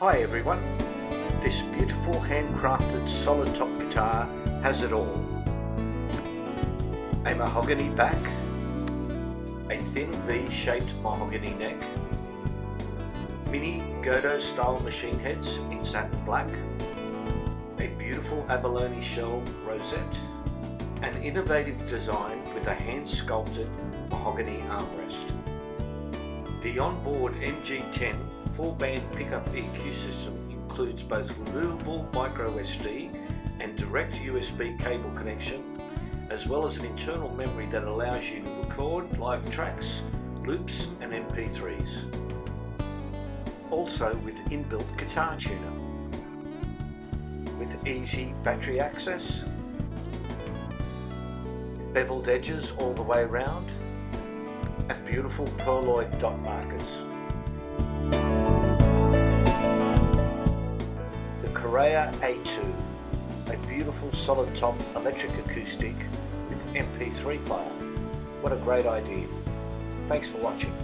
Hi everyone, this beautiful handcrafted solid top guitar has it all. A mahogany back, a thin V-shaped mahogany neck, mini Gotoh style machine heads in satin black, a beautiful abalone shell rosette, an innovative design with a hand sculpted mahogany armrest. The onboard MG10 four-band pickup EQ system includes both removable micro SD and direct USB cable connection, as well as an internal memory that allows you to record live tracks, loops and MP3s. Also with inbuilt guitar tuner. With easy battery access, beveled edges all the way around, and beautiful pearloid dot markers. Caraya A2, a beautiful solid top electric acoustic with MP3 player. What a great idea. Thanks for watching.